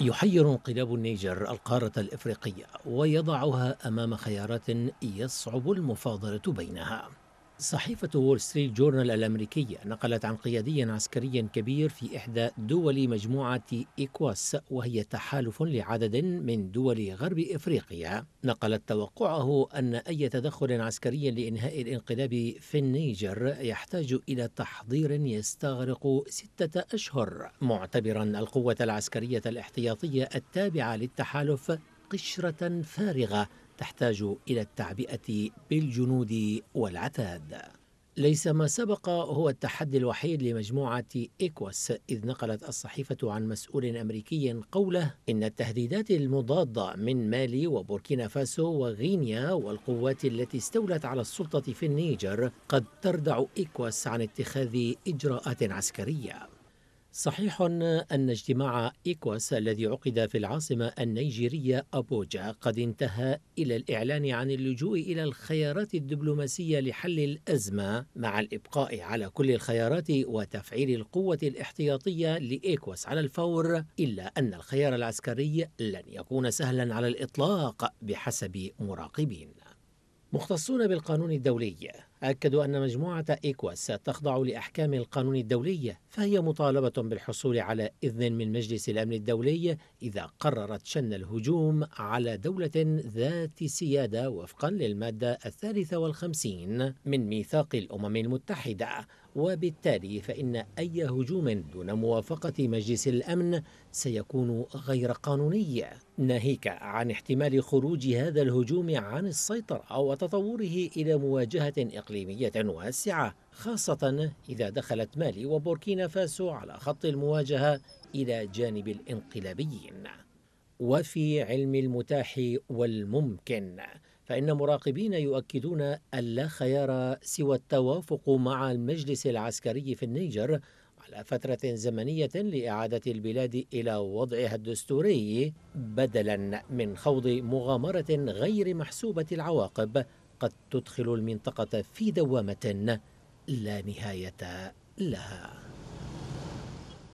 يحير انقلاب النيجر القارة الإفريقية ويضعها أمام خيارات يصعب المفاضلة بينها. صحيفة وول ستريت جورنال الأمريكية نقلت عن قيادي عسكري كبير في إحدى دول مجموعة إيكواس وهي تحالف لعدد من دول غرب إفريقيا. نقلت توقعه أن أي تدخل عسكري لإنهاء الانقلاب في النيجر يحتاج إلى تحضير يستغرق ستة أشهر. معتبرا القوة العسكرية الاحتياطية التابعة للتحالف قشرة فارغة تحتاج إلى التعبئة بالجنود والعتاد. ليس ما سبق هو التحدي الوحيد لمجموعة إيكواس إذ نقلت الصحيفة عن مسؤول أمريكي قوله إن التهديدات المضادة من مالي وبوركينا فاسو وغينيا والقوات التي استولت على السلطة في النيجر قد تردع إيكواس عن اتخاذ إجراءات عسكرية. صحيح أن اجتماع إيكواس الذي عقد في العاصمة النيجيرية أبوجا قد انتهى إلى الإعلان عن اللجوء إلى الخيارات الدبلوماسية لحل الأزمة مع الإبقاء على كل الخيارات وتفعيل القوة الاحتياطية لإيكواس على الفور إلا أن الخيار العسكري لن يكون سهلا على الإطلاق بحسب مراقبين. مختصون بالقانون الدولي أكدوا أن مجموعة إيكواس تخضع لأحكام القانون الدولي فهي مطالبة بالحصول على إذن من مجلس الأمن الدولي إذا قررت شن الهجوم على دولة ذات سيادة وفقا للمادة الثالثة والخمسين من ميثاق الأمم المتحدة. وبالتالي فإن أي هجوم دون موافقة مجلس الأمن سيكون غير قانوني. ناهيك عن احتمال خروج هذا الهجوم عن السيطرة وتطوره إلى مواجهة إقليمية واسعة خاصة إذا دخلت مالي وبوركينا فاسو على خط المواجهة إلى جانب الانقلابيين. وفي علم المتاح والممكن فإن مراقبين يؤكدون أن لا خيار سوى التوافق مع المجلس العسكري في النيجر على فترة زمنية لإعادة البلاد إلى وضعها الدستوري بدلا من خوض مغامرة غير محسوبة العواقب قد تدخل المنطقة في دوامة لا نهاية لها.